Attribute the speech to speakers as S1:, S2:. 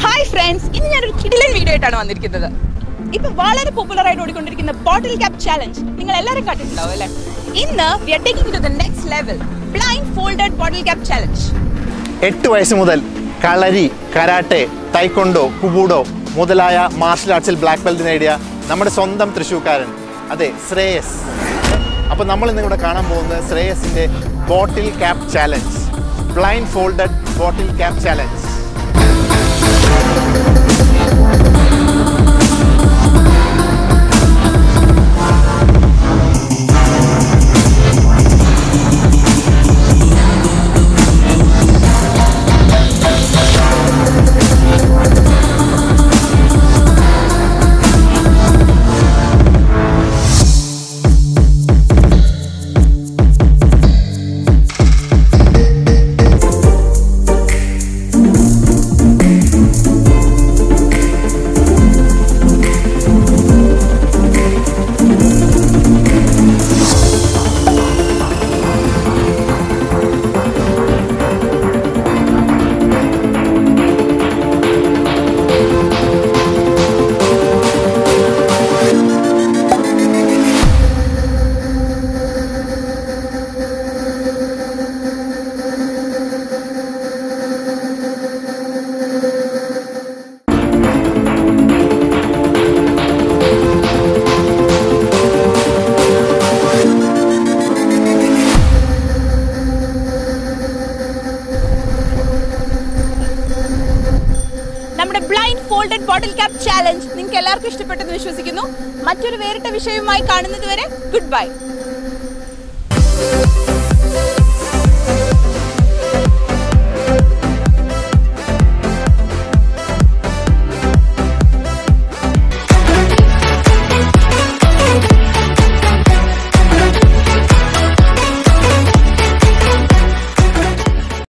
S1: Hi friends ഇന്ന് ഞാനൊരു കിടിലൻ വീഡിയോ ആയിട്ടാണ് വന്നിരിക്കുന്നത് ഇപ്പൊ വളരെ പോപ്പുലർ ആയിട്ട് ഓടിക്കൊണ്ടിരിക്കുന്ന ബോട്ടിൽ ക്യാപ് ചാലഞ്ച് നിങ്ങൾ എല്ലാവരും കണ്ടിട്ടുണ്ടാവും അല്ലേ? ഇന്ന് we to the next level blindfolded bottle cap challenge
S2: എട്ട് വയസ്സ് മുതൽ കളരി കരാട്ടെ തൈക്കൊണ്ടോ കുബൂഡോ മുതലായ മാർഷൽ ആർട്സിൽ ബ്ലാക്ക് ബെൽറ്റ് നേടിയ നമ്മുടെ സ്വന്തം തൃശ്ശൂർക്കാരൻ. അതെ ശ്രേയസ്. അപ്പോൾ നമ്മൾ ഇന്ന് ഇവിടെ കാണാൻ പോകുന്നത് ശ്രേയസിന്റെ bottle cap challenge blindfolded bottle cap challenge
S1: നമ്മുടെ blind folded bottle cap challenge നിങ്ങൾക്ക് എല്ലാവർക്കും ഇഷ്ടപ്പെട്ടെന്ന് വിശ്വസിക്കുന്നു. മറ്റൊരു വേറിട്ട വിഷയവുമായി കാണുന്നത് വരെ ഗുഡ് ബൈ